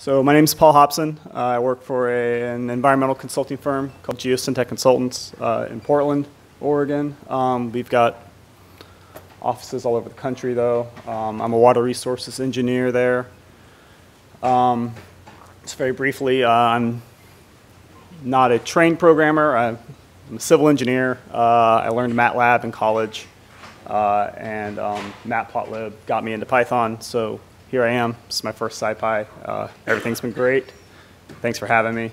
So my name is Paul Hobson. Uh, I work for a, an environmental consulting firm called Geosyntec Consultants uh, in Portland, Oregon. Um, we've got offices all over the country, though. Um, I'm a water resources engineer there. Um, just very briefly, uh, I'm not a trained programmer. I'm a civil engineer. Uh, I learned MATLAB in college, uh, and um, Matplotlib got me into Python. So here I am. This is my first SciPy. Uh, everything's been great. Thanks for having me.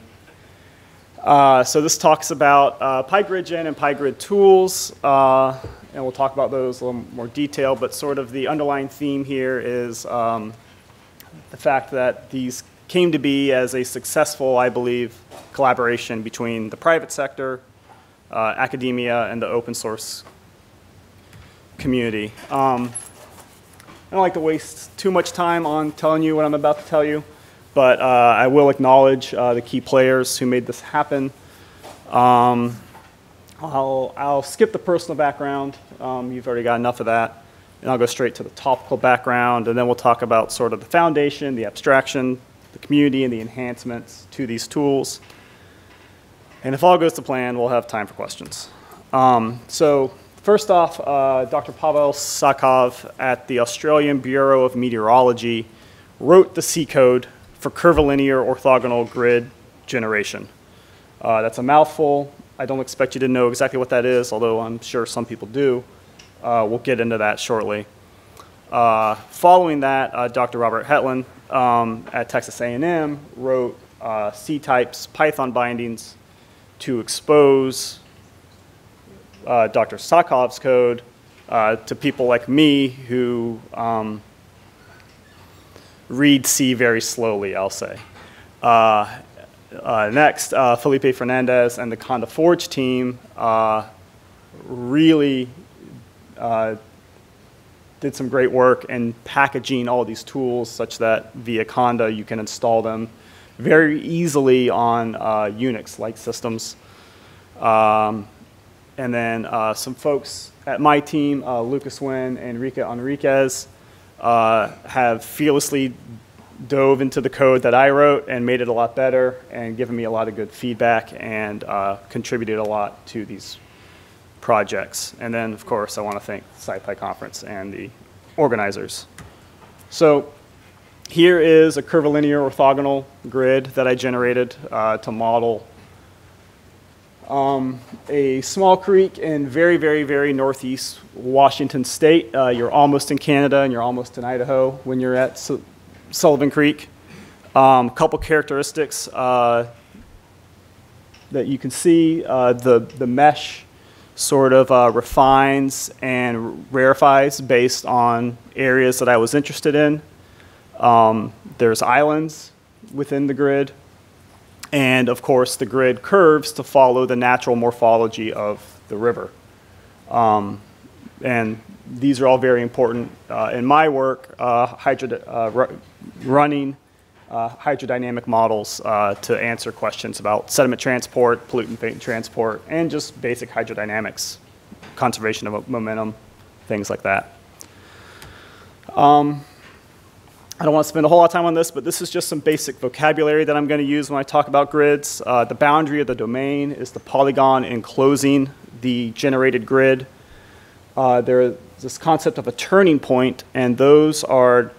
Uh, so this talks about uh, PyGridGen and PyGrid tools, uh, and we'll talk about those a little more detail, but sort of the underlying theme here is um, the fact that these came to be as a successful, I believe, collaboration between the private sector, uh, academia, and the open source community. Um, I don't like to waste too much time on telling you what I'm about to tell you, but uh, I will acknowledge uh, the key players who made this happen. Um, I'll, I'll, skip the personal background. Um, you've already got enough of that. And I'll go straight to the topical background, and then we'll talk about sort of the foundation, the abstraction, the community, and the enhancements to these tools. And if all goes to plan, we'll have time for questions. Um, so First off, uh, Dr. Pavel Sakov at the Australian Bureau of Meteorology wrote the C code for curvilinear orthogonal grid generation. Uh, that's a mouthful. I don't expect you to know exactly what that is, although I'm sure some people do. Uh, we'll get into that shortly. Uh, following that, uh, Dr. Robert Hetland um, at Texas A&M wrote uh, C-types Python bindings to expose uh, Dr. Sakov's code uh, to people like me who um, read C very slowly, I'll say. Uh, uh next, uh, Filipe Fernandes and the Conda Forge team uh, really did some great work in packaging all these tools such that via Conda you can install them very easily on Unix-like systems. Um, and then uh, some folks at my team, uh, Lucas Wynn and Enrique Enriquez, uh, have fearlessly dove into the code that I wrote and made it a lot better and given me a lot of good feedback and uh, contributed a lot to these projects. And then, of course, I want to thank SciPy Conference and the organizers. So here is a curvilinear orthogonal grid that I generated uh, to model um, a small creek in very, very, very northeast Washington state. Uh, you're almost in Canada and you're almost in Idaho when you're at Su Sullivan Creek. A um, couple characteristics uh, that you can see. Uh, the, the mesh sort of uh, refines and rarefies based on areas that I was interested in. Um, there's islands within the grid. And of course, the grid curves to follow the natural morphology of the river. Um, and these are all very important uh, in my work, uh, hydro, uh, running uh, hydrodynamic models uh, to answer questions about sediment transport, pollutant transport, and just basic hydrodynamics, conservation of momentum, things like that. Um, I don't want to spend a whole lot of time on this, but this is just some basic vocabulary that I'm going to use when I talk about grids. Uh, the boundary of the domain is the polygon enclosing the generated grid. Uh, there is this concept of a turning point, and those are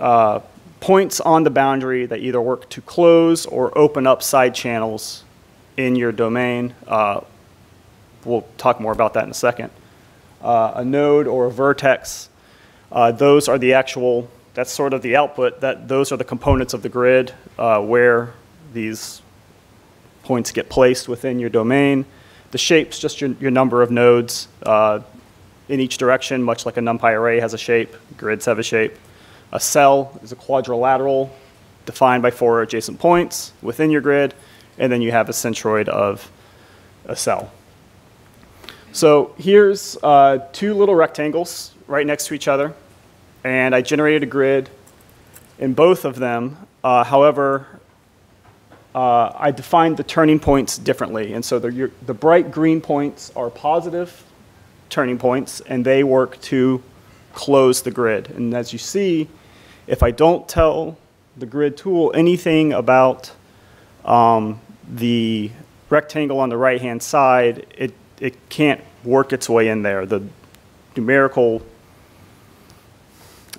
uh, points on the boundary that either work to close or open up side channels in your domain. Uh, we'll talk more about that in a second. Uh, a node or a vertex, uh, those are the actual that's sort of the output. That those are the components of the grid uh, where these points get placed within your domain. The shape's just your, your number of nodes uh, in each direction, much like a NumPy array has a shape. Grids have a shape. A cell is a quadrilateral defined by four adjacent points within your grid, and then you have a centroid of a cell. So here's uh, two little rectangles right next to each other and I generated a grid in both of them. Uh, however, uh, I defined the turning points differently. And so the, the bright green points are positive turning points, and they work to close the grid. And as you see, if I don't tell the grid tool, anything about um, the rectangle on the right-hand side, it, it can't work its way in there. The numerical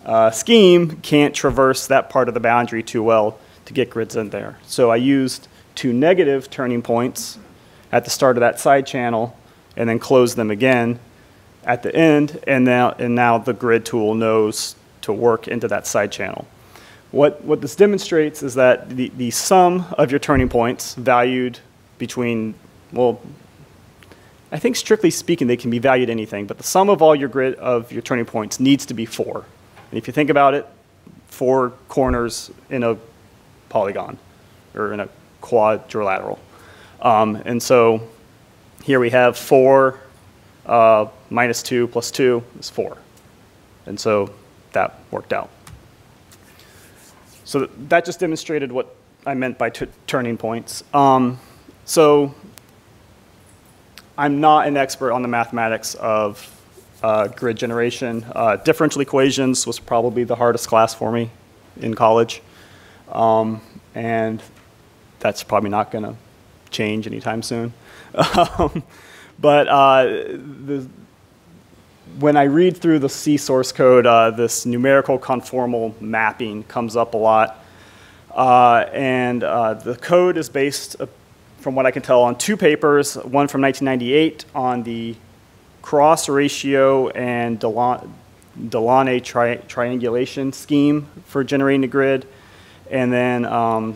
uh, scheme can't traverse that part of the boundary too well to get grids in there. So I used two negative turning points at the start of that side channel and then closed them again at the end, and now, and now the grid tool knows to work into that side channel. What, what this demonstrates is that the, the sum of your turning points valued between, well, I think strictly speaking, they can be valued anything, but the sum of all your grid of your turning points needs to be four. And if you think about it, four corners in a polygon or in a quadrilateral. Um, and so here we have four uh, minus two plus two is four. And so that worked out. So that just demonstrated what I meant by turning points. Um, so I'm not an expert on the mathematics of uh, grid generation. Uh, differential equations was probably the hardest class for me in college. Um, and that's probably not going to change anytime soon. um, but uh, the, when I read through the C source code, uh, this numerical conformal mapping comes up a lot. Uh, and uh, the code is based from what I can tell, on two papers, one from 1998 on the cross ratio and Delaunay tri triangulation scheme for generating the grid. And then um,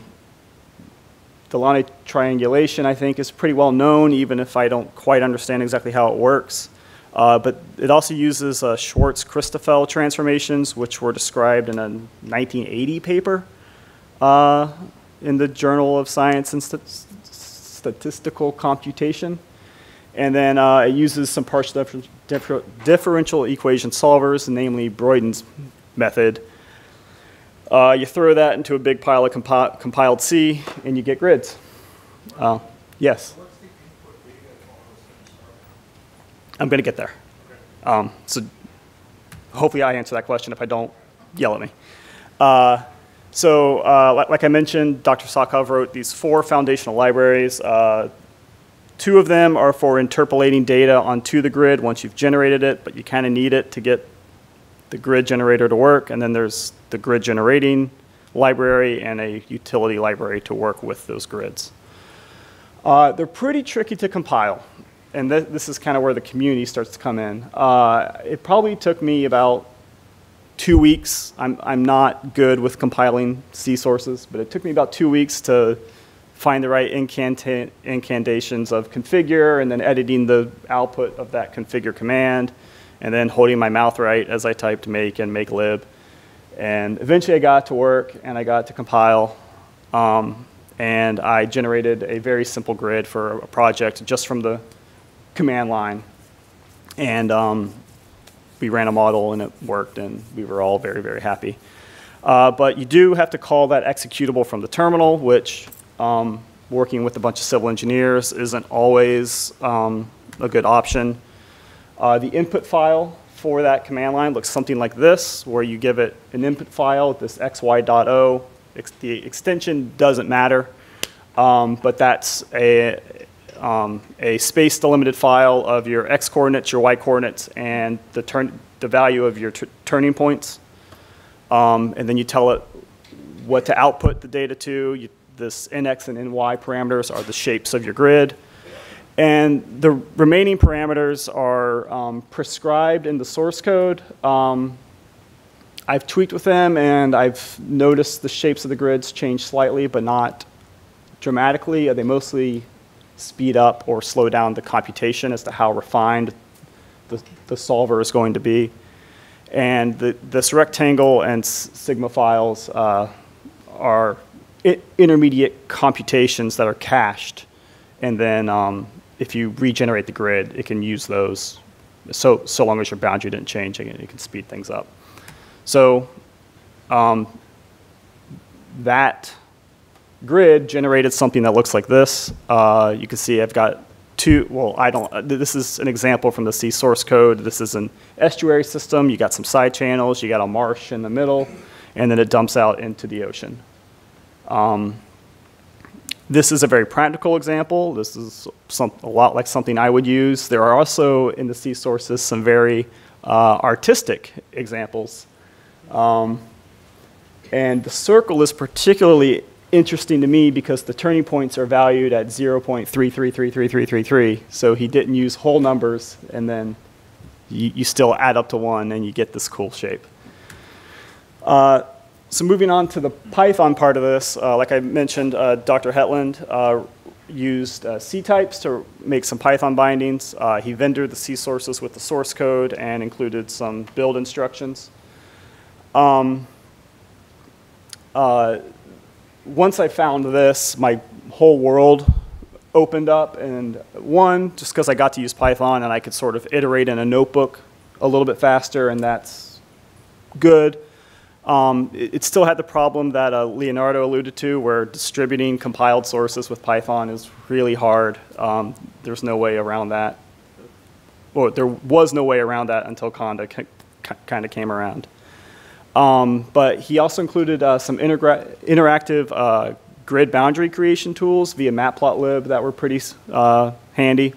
Delaunay triangulation, I think, is pretty well known, even if I don't quite understand exactly how it works. Uh, but it also uses uh, Schwarz-Christoffel transformations, which were described in a 1980 paper uh, in the Journal of Science and St statistical computation. And then uh, it uses some partial differ differ differential equation solvers, namely Broyden's method. Uh, you throw that into a big pile of compi compiled C, and you get grids. Uh, yes? I'm going to get there. Um, so hopefully I answer that question. If I don't, yell at me. Uh, so uh, like I mentioned, Dr. Sakov wrote these four foundational libraries. Uh, two of them are for interpolating data onto the grid once you've generated it, but you kind of need it to get the grid generator to work. And then there's the grid generating library and a utility library to work with those grids. Uh, they're pretty tricky to compile. And th this is kind of where the community starts to come in. Uh, it probably took me about two weeks. I'm, I'm not good with compiling C sources, but it took me about two weeks to find the right incanta incantations of configure and then editing the output of that configure command and then holding my mouth right as I typed make and make lib. And eventually I got to work and I got to compile. Um, and I generated a very simple grid for a project just from the command line. And um, we ran a model and it worked and we were all very, very happy. Uh, but you do have to call that executable from the terminal, which um, working with a bunch of civil engineers isn't always um, a good option. Uh, the input file for that command line looks something like this, where you give it an input file, this xy.o. the extension doesn't matter, um, but that's a, um, a space delimited file of your x coordinates, your y coordinates, and the, turn, the value of your turning points. Um, and then you tell it what to output the data to. You, this nx and ny parameters are the shapes of your grid. And the remaining parameters are um, prescribed in the source code. Um, I've tweaked with them and I've noticed the shapes of the grids change slightly, but not dramatically. They mostly speed up or slow down the computation as to how refined the, the solver is going to be. And the, this rectangle and sigma files uh, are intermediate computations that are cached. And then um, if you regenerate the grid, it can use those so, so long as your boundary didn't change, it, it can speed things up. So um, that grid generated something that looks like this. Uh, you can see I've got two, well, I don't, this is an example from the C source code. This is an estuary system. You got some side channels, you got a marsh in the middle, and then it dumps out into the ocean. Um, this is a very practical example. This is some, a lot like something I would use. There are also in the C sources some very uh, artistic examples. Um, and the circle is particularly interesting to me because the turning points are valued at 0.33333333. So he didn't use whole numbers and then you, you still add up to one and you get this cool shape. Uh, so moving on to the Python part of this, uh, like I mentioned, uh, Dr. Hetland uh, used uh, C types to make some Python bindings. Uh, he vendored the C sources with the source code and included some build instructions. Um, uh, once I found this, my whole world opened up. And one, just because I got to use Python and I could sort of iterate in a notebook a little bit faster, and that's good. Um, it, it, still had the problem that uh, Leonardo alluded to, where distributing compiled sources with Python is really hard. Um, there's no way around that. Or there was no way around that until Conda kind of came around. Um, but he also included uh, some interactive uh, grid boundary creation tools via matplotlib that were pretty uh, handy.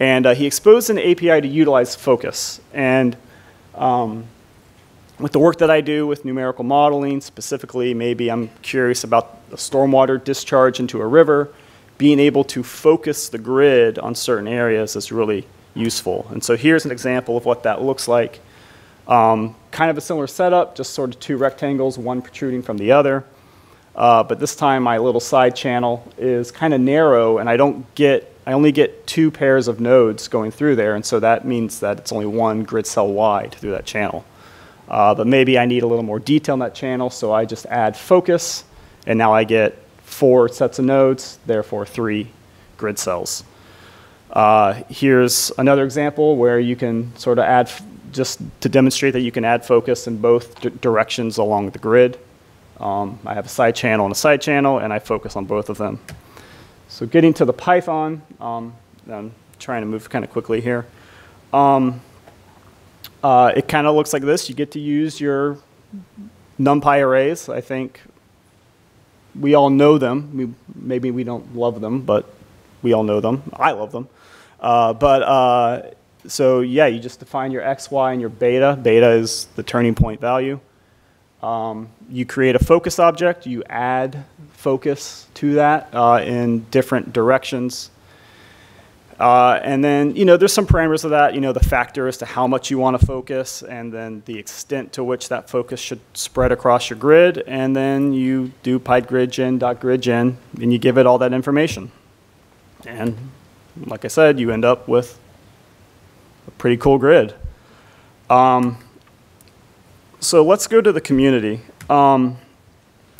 And uh, he exposed an API to utilize focus. And um, with the work that I do with numerical modeling, specifically, maybe I'm curious about a stormwater discharge into a river, being able to focus the grid on certain areas is really useful. And so here's an example of what that looks like. Um, kind of a similar setup, just sort of two rectangles, one protruding from the other. Uh, but this time my little side channel is kind of narrow and I don't get, I only get two pairs of nodes going through there. And so that means that it's only one grid cell wide through that channel. Uh, but maybe I need a little more detail in that channel, so I just add focus, and now I get four sets of nodes, therefore three grid cells. Uh, here's another example where you can sort of add just to demonstrate that you can add focus in both directions along the grid. Um, I have a side channel and a side channel, and I focus on both of them. So getting to the Python, um, I'm trying to move kind of quickly here. Um, uh, it kind of looks like this. You get to use your NumPy arrays. I think we all know them. We, maybe we don't love them, but we all know them. I love them. Uh, but uh, so yeah, you just define your x, y, and your beta. Beta is the turning point value. Um, you create a focus object. You add focus to that uh, in different directions. Uh, and then, you know, there's some parameters of that, you know, the factor as to how much you want to focus, and then the extent to which that focus should spread across your grid, and then you do pygridgen.gridgen, and you give it all that information. And like I said, you end up with a pretty cool grid. Um, so let's go to the community. Um,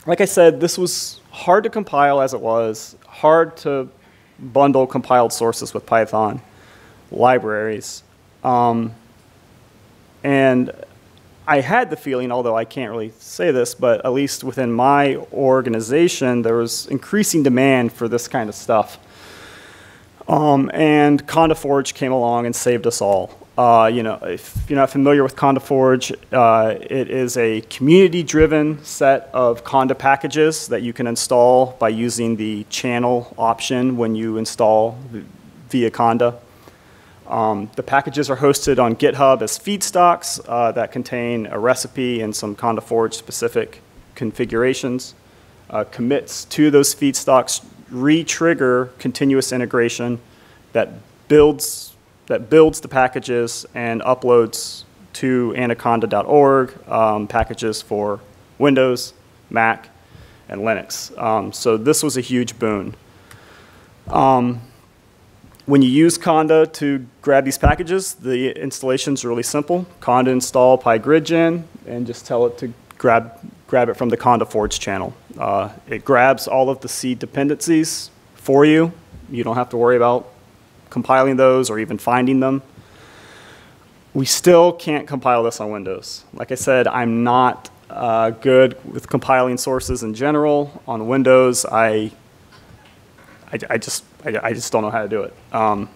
like I said, this was hard to compile as it was, hard to bundle compiled sources with Python libraries. Um, and I had the feeling, although I can't really say this, but at least within my organization, there was increasing demand for this kind of stuff. Um, and CondaForge came along and saved us all. Uh, you know, if you're not familiar with CondaForge, uh, it is a community-driven set of Conda packages that you can install by using the channel option when you install via Conda. Um, the packages are hosted on GitHub as feedstocks uh, that contain a recipe and some CondaForge specific configurations. Uh, commits to those feedstocks re-trigger continuous integration that builds that builds the packages and uploads to anaconda.org um, packages for Windows, Mac, and Linux. Um, so this was a huge boon. Um, when you use Conda to grab these packages, the installation is really simple. Conda install pygridgen and just tell it to grab, grab it from the Conda Forge channel. Uh, it grabs all of the C dependencies for you. You don't have to worry about compiling those or even finding them. We still can't compile this on Windows. Like I said, I'm not uh, good with compiling sources in general. On Windows, I, I, I just, I, I, just don't know how to do it. Um,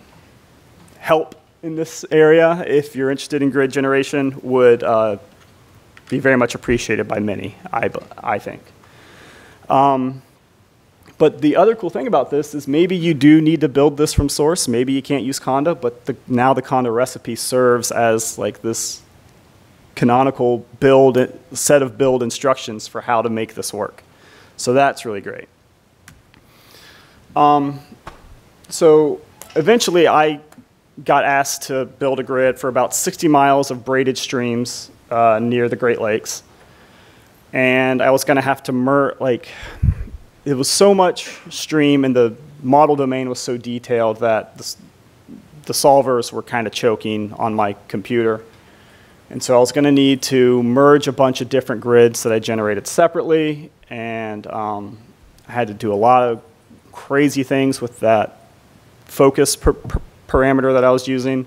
help in this area, if you're interested in grid generation, would uh, be very much appreciated by many, I, I think. Um, but the other cool thing about this is maybe you do need to build this from source. Maybe you can't use Conda, but the, now the Conda recipe serves as like this canonical build set of build instructions for how to make this work. So that's really great. Um, so eventually I got asked to build a grid for about 60 miles of braided streams uh, near the Great Lakes. And I was going to have to mer like it was so much stream and the model domain was so detailed that the, the solvers were kind of choking on my computer. And so I was going to need to merge a bunch of different grids that I generated separately, and um, I had to do a lot of crazy things with that focus per per parameter that I was using.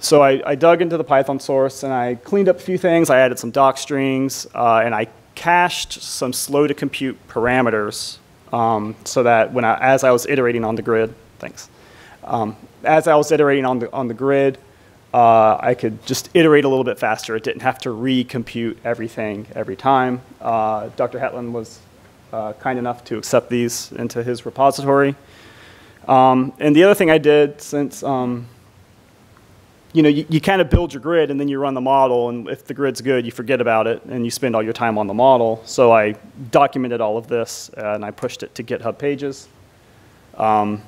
So I, I, dug into the Python source and I cleaned up a few things. I added some doc strings, uh, and I cached some slow to compute parameters um, so that when I, as I was iterating on the grid, thanks. Um, as I was iterating on the, on the grid, uh, I could just iterate a little bit faster. It didn't have to recompute everything every time. Uh, Dr. Hetland was uh, kind enough to accept these into his repository. Um, and the other thing I did, since um, you know, you, you kind of build your grid and then you run the model, and if the grid's good, you forget about it and you spend all your time on the model. So I documented all of this and I pushed it to GitHub Pages. Um,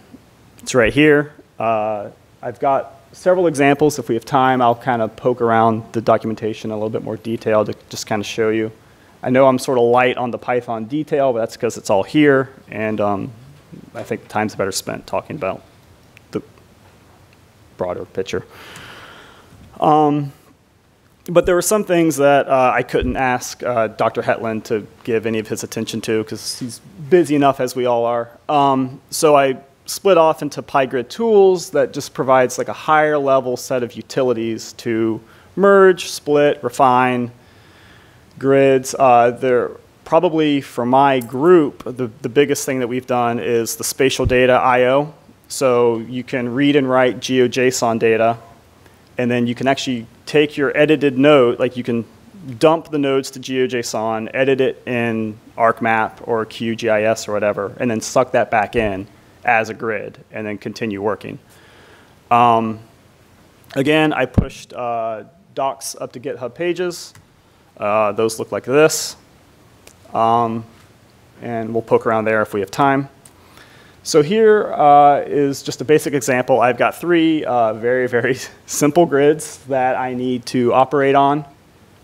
it's right here. Uh, I've got several examples. If we have time, I'll kind of poke around the documentation a little bit more detail to just kind of show you. I know I'm sort of light on the Python detail, but that's because it's all here, and um, I think time's better spent talking about the broader picture. Um, but there were some things that uh, I couldn't ask uh, Dr. Hetland to give any of his attention to because he's busy enough as we all are. Um, so I split off into PyGrid tools that just provides like a higher level set of utilities to merge, split, refine grids. Uh, they're probably for my group, the, the biggest thing that we've done is the spatial data I.O. So you can read and write GeoJSON data and then you can actually take your edited node, like you can dump the nodes to GeoJSON, edit it in ArcMap or QGIS or whatever, and then suck that back in as a grid, and then continue working. Um, again, I pushed uh, docs up to GitHub pages. Uh, those look like this. Um, and we'll poke around there if we have time. So here uh, is just a basic example. I've got three uh, very, very simple grids that I need to operate on.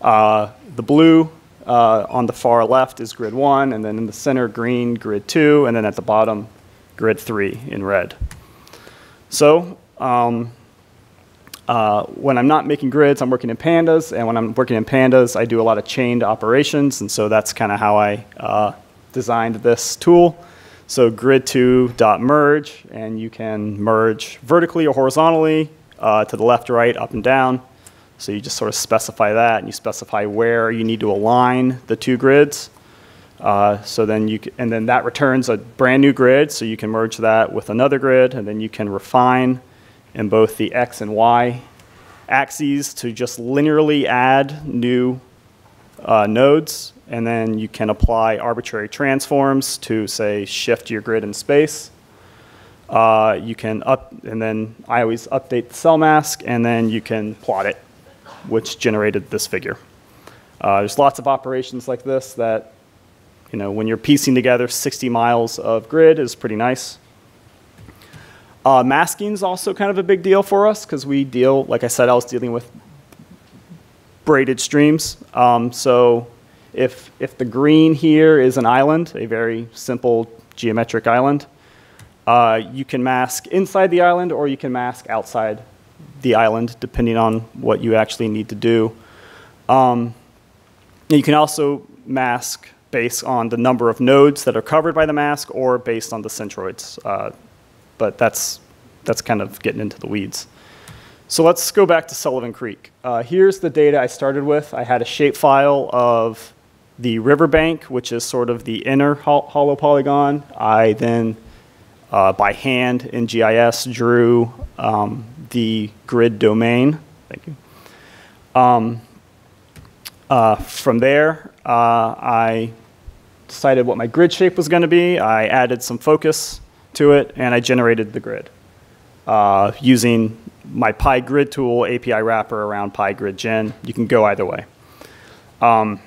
Uh, the blue uh, on the far left is grid one, and then in the center, green, grid two, and then at the bottom, grid three in red. So um, uh, when I'm not making grids, I'm working in pandas, and when I'm working in pandas, I do a lot of chained operations, and so that's kind of how I uh, designed this tool. So grid2.merge, and you can merge vertically or horizontally uh, to the left, right, up, and down. So you just sort of specify that, and you specify where you need to align the two grids. Uh, so then you and then that returns a brand new grid, so you can merge that with another grid, and then you can refine in both the x and y axes to just linearly add new uh, nodes and then you can apply arbitrary transforms to, say, shift your grid in space. Uh, you can up, and then I always update the cell mask, and then you can plot it, which generated this figure. Uh, there's lots of operations like this that, you know, when you're piecing together 60 miles of grid is pretty nice. Uh, masking is also kind of a big deal for us because we deal, like I said, I was dealing with braided streams. Um, so if, if the green here is an island, a very simple geometric island, uh, you can mask inside the island or you can mask outside the island, depending on what you actually need to do. Um, you can also mask based on the number of nodes that are covered by the mask or based on the centroids. Uh, but that's, that's kind of getting into the weeds. So let's go back to Sullivan Creek. Uh, here's the data I started with. I had a shapefile of the riverbank, which is sort of the inner hollow polygon. I then, uh, by hand in GIS, drew um, the grid domain. Thank you. Um, uh, from there, uh, I decided what my grid shape was going to be. I added some focus to it, and I generated the grid uh, using my PyGrid tool API wrapper around PyGrid Gen. You can go either way. Um,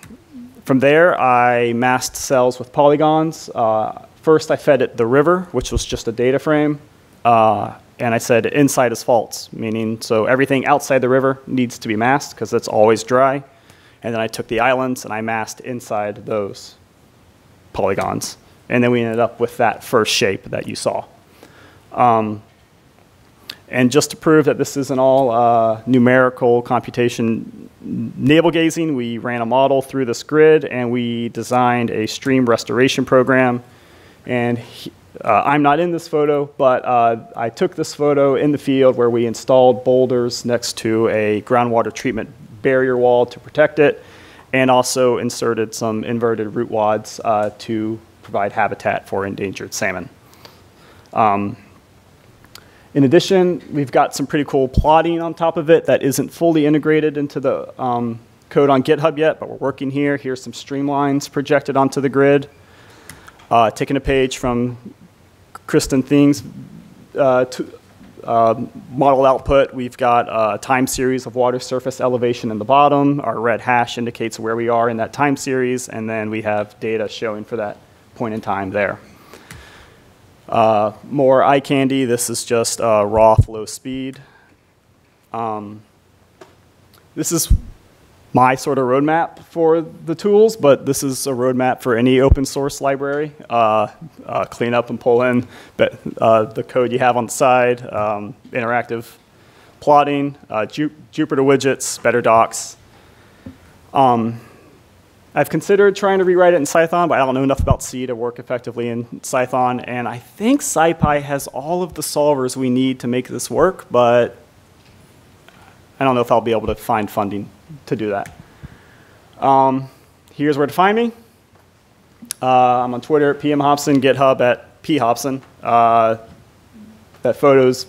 from there, I masked cells with polygons. Uh, first, I fed it the river, which was just a data frame. Uh, and I said inside is false, meaning so everything outside the river needs to be masked because it's always dry. And then I took the islands and I masked inside those polygons. And then we ended up with that first shape that you saw. Um, and just to prove that this isn't all uh, numerical computation navel gazing, we ran a model through this grid and we designed a stream restoration program. And he, uh, I'm not in this photo, but uh, I took this photo in the field where we installed boulders next to a groundwater treatment barrier wall to protect it, and also inserted some inverted root wads uh, to provide habitat for endangered salmon. Um, in addition, we've got some pretty cool plotting on top of it that isn't fully integrated into the um, code on GitHub yet, but we're working here. Here's some streamlines projected onto the grid. Uh, taking a page from Kristen Thyng's uh, uh, model output, we've got a time series of water surface elevation in the bottom. Our red hash indicates where we are in that time series, and then we have data showing for that point in time there. Uh, more eye candy, this is just uh, raw flow speed. Um, this is my sort of roadmap for the tools, but this is a roadmap for any open source library. Uh, uh, clean up and pull in but, uh, the code you have on the side, um, interactive plotting, uh, Ju Jupyter widgets, better docs. Um, I've considered trying to rewrite it in Cython, but I don't know enough about C to work effectively in Cython. And I think SciPy has all of the solvers we need to make this work, but I don't know if I'll be able to find funding to do that. Um, here's where to find me. Uh, I'm on Twitter at pmhobson, GitHub at phobson. Uh, that photos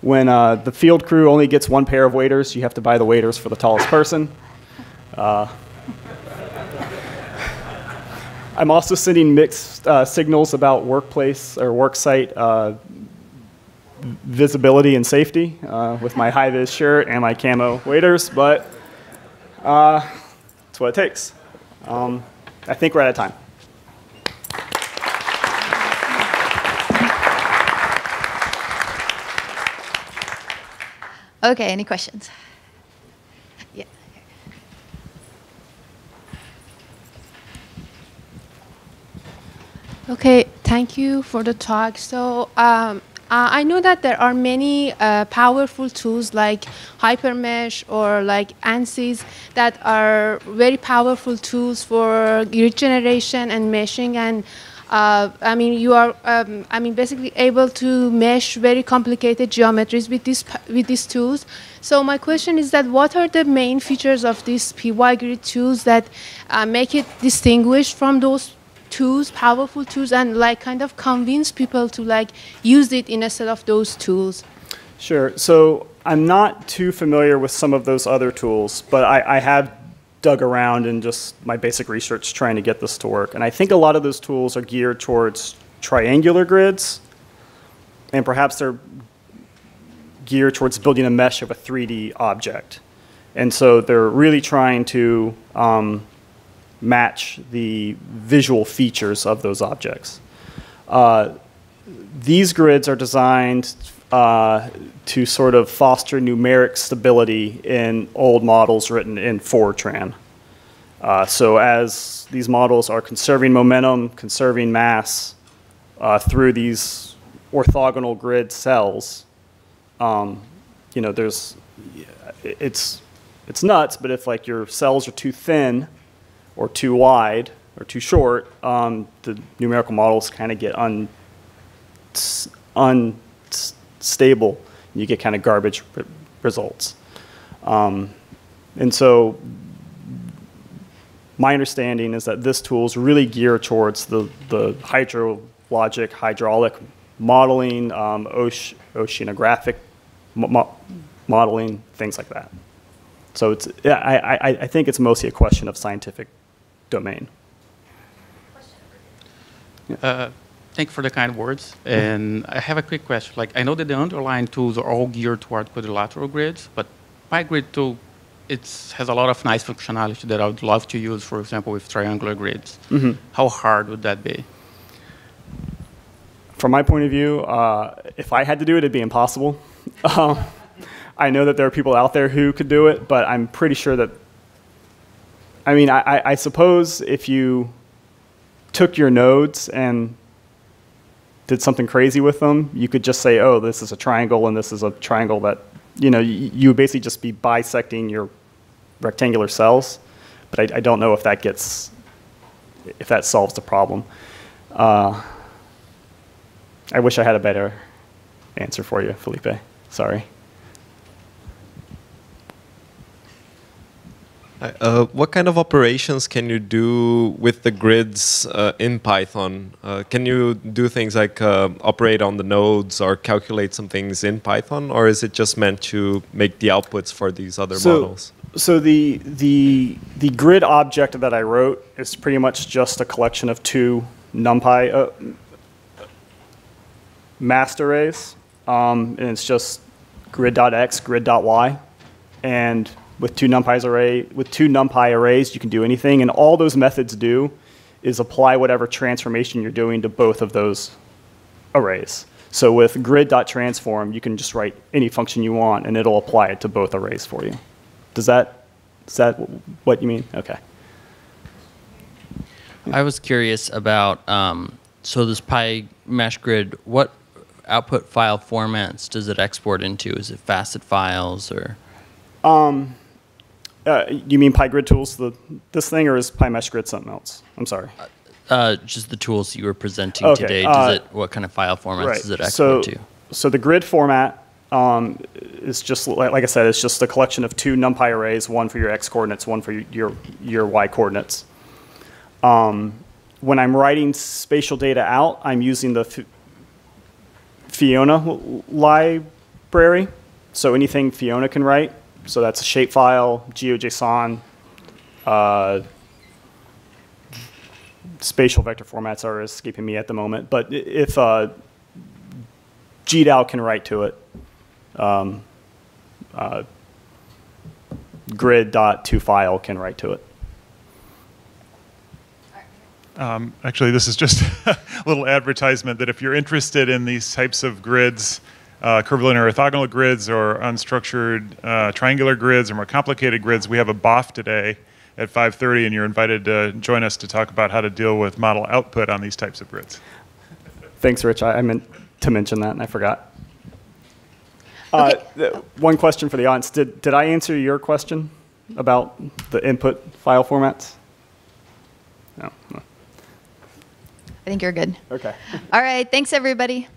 when uh, the field crew only gets one pair of waders, you have to buy the waders for the tallest person. Uh, I'm also sending mixed uh, signals about workplace or worksite uh, visibility and safety uh, with my high vis shirt and my camo waders, but uh, that's what it takes. Um, I think we're out of time. Okay, any questions? Okay, thank you for the talk. So um, uh, I know that there are many uh, powerful tools like HyperMesh or like ANSYS that are very powerful tools for grid generation and meshing and uh, I mean, you are, um, I mean, basically able to mesh very complicated geometries with these with these tools. So my question is that what are the main features of these PyGrid tools that uh, make it distinguished from those tools, powerful tools, and like kind of convince people to like use it instead of those tools? Sure. So I'm not too familiar with some of those other tools, but I, I have dug around in just my basic research trying to get this to work. And I think a lot of those tools are geared towards triangular grids, and perhaps they're geared towards building a mesh of a 3D object. And so they're really trying to um, match the visual features of those objects. Uh, these grids are designed uh, to sort of foster numeric stability in old models written in Fortran. Uh, so as these models are conserving momentum, conserving mass uh, through these orthogonal grid cells, um, you know, there's, it's, it's nuts, but if like your cells are too thin, or too wide or too short, um, the numerical models kind of get un, unstable. You get kind of garbage results. Um, and so my understanding is that this tool is really geared towards the, the hydrologic, hydraulic modeling, um, oceanographic mo modeling, things like that. So it's, I, I, I think it's mostly a question of scientific domain. Uh, Thank you for the kind words. And I have a quick question. Like, I know that the underlying tools are all geared toward quadrilateral grids, but PyGrid tool, it has a lot of nice functionality that I would love to use, for example, with triangular grids. How hard would that be? From my point of view, uh, if I had to do it, it'd be impossible. Um, I know that there are people out there who could do it, but I'm pretty sure that. I mean, I, I- suppose if you took your nodes and did something crazy with them, you could just say, oh, this is a triangle and this is a triangle that, you know, you, you would basically just be bisecting your rectangular cells. But I, I don't know if that gets, if that solves the problem. Uh, I wish I had a better answer for you, Filipe. Sorry. Uh, what kind of operations can you do with the grids uh, in Python? Uh, can you do things like uh, operate on the nodes or calculate some things in Python, or is it just meant to make the outputs for these other models? So the the the grid object that I wrote is pretty much just a collection of two NumPy uh, masked arrays, um, and it's just grid.x, grid.y, and with two NumPy's array with two NumPy arrays, you can do anything, and all those methods do is apply whatever transformation you're doing to both of those arrays. So with grid.transform, you can just write any function you want, and it'll apply it to both arrays for you. Does that, is that what you mean? Okay. I was curious about um, so this Pi Mesh Grid. What output file formats does it export into? Is it facet files or? Uh, you mean PyGrid tools, the, this thing, or is PyMesh Grid something else? I'm sorry. Uh, just the tools you were presenting Okay, today. Does uh, it? What kind of file formats Right. does it so, export to? so the grid format um, is just like, like I said, it's just a collection of two NumPy arrays, one for your x coordinates, one for your your, your y coordinates. Um, when I'm writing spatial data out, I'm using the F- Fiona library. So anything Fiona can write. So that's a shapefile, GeoJSON, uh, spatial vector formats are escaping me at the moment. But if uh, GDAL can write to it, um, uh, grid.toFile can write to it. Um, actually, this is just a little advertisement that if you're interested in these types of grids, uh, curvilinear orthogonal grids or unstructured uh, triangular grids or more complicated grids, we have a BOF today at 5.30 and you're invited to join us to talk about how to deal with model output on these types of grids. Thanks, Rich. I, I meant to mention that and I forgot. Uh, th- one question for the audience. Did, did I answer your question about the input file formats? No. no. I think you're good. Okay. All right. Thanks, everybody.